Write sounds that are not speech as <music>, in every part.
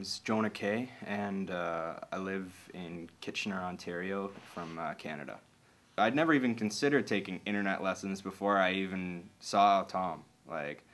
name's Jonah Kay, and uh, I live in Kitchener, Ontario, from uh, Canada. I'd never even considered taking internet lessons before I even saw Tom. Like,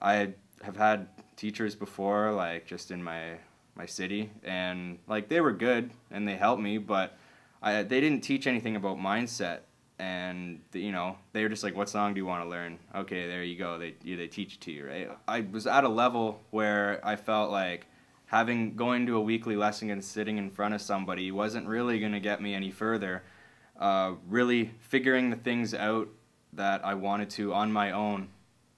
I have had teachers before, like just in my my city, and like they were good and they helped me, but I they didn't teach anything about mindset. And you know they were just like, "What song do you want to learn?" Okay, there you go. They they teach it to you, right? I was at a level where I felt like having going to a weekly lesson and sitting in front of somebody wasn't really going to get me any further. Uh, really figuring the things out that I wanted to on my own,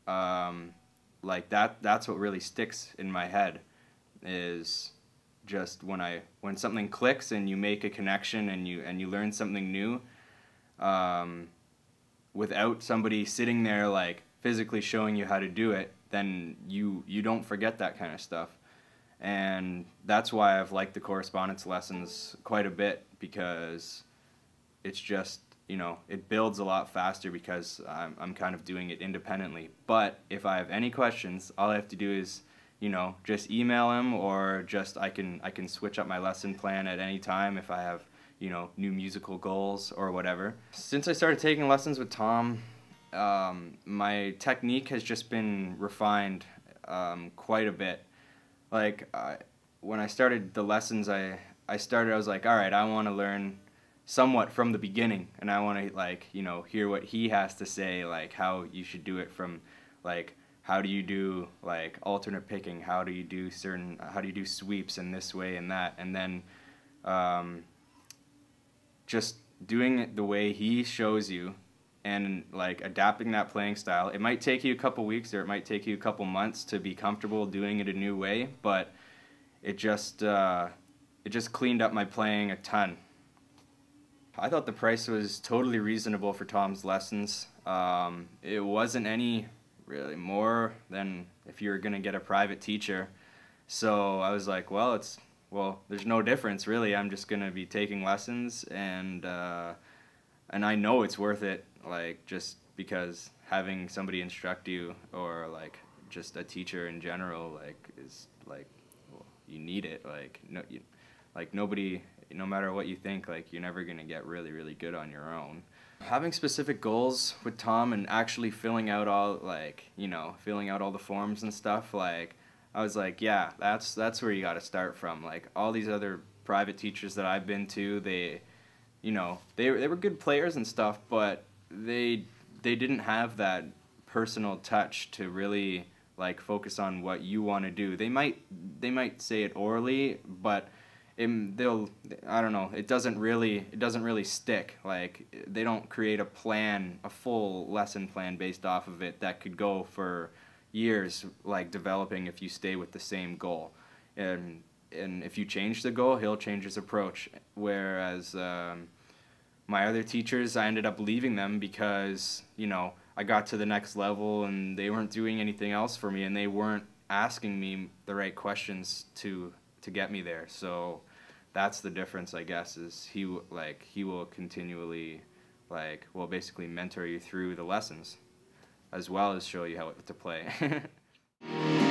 um, like that. That's what really sticks in my head, is just when I when something clicks and you make a connection and you and you learn something new, um, without somebody sitting there like physically showing you how to do it, then you you don't forget that kind of stuff and that's why I've liked the correspondence lessons quite a bit because it's just you know it builds a lot faster because I'm I'm kind of doing it independently. But if I have any questions, all I have to do is you know just email him or just I can I can switch up my lesson plan at any time if I have you know new musical goals or whatever. Since I started taking lessons with Tom, um, my technique has just been refined um, quite a bit like I, when I started the lessons, I I started. I was like, all right, I want to learn somewhat from the beginning, and I want to like you know hear what he has to say, like how you should do it from like how do you do like alternate picking, how do you do certain, how do you do sweeps in this way and that, and then um, just doing it the way he shows you and like adapting that playing style. It might take you a couple weeks or it might take you a couple months to be comfortable doing it a new way, but it just uh, it just cleaned up my playing a ton. I thought the price was totally reasonable for Tom's lessons. Um, it wasn't any really more than if you were gonna get a private teacher. So I was like, well, it's well, there's no difference really. I'm just gonna be taking lessons and. Uh, and I know it's worth it, like just because having somebody instruct you or like just a teacher in general, like is like well, you need it. Like no, you, like nobody, no matter what you think, like you're never gonna get really really good on your own. Having specific goals with Tom and actually filling out all like you know filling out all the forms and stuff like. I was like, yeah, that's that's where you got to start from. Like all these other private teachers that I've been to, they you know, they they were good players and stuff, but they they didn't have that personal touch to really like focus on what you want to do. They might they might say it orally, but it, they'll I don't know. It doesn't really it doesn't really stick. Like they don't create a plan, a full lesson plan based off of it that could go for years, like developing if you stay with the same goal. And and if you change the goal, he'll change his approach. Whereas um, my other teachers, I ended up leaving them because you know I got to the next level and they weren't doing anything else for me, and they weren't asking me the right questions to to get me there. So that's the difference, I guess. Is he like he will continually like will basically mentor you through the lessons as well as show you how to play. <laughs>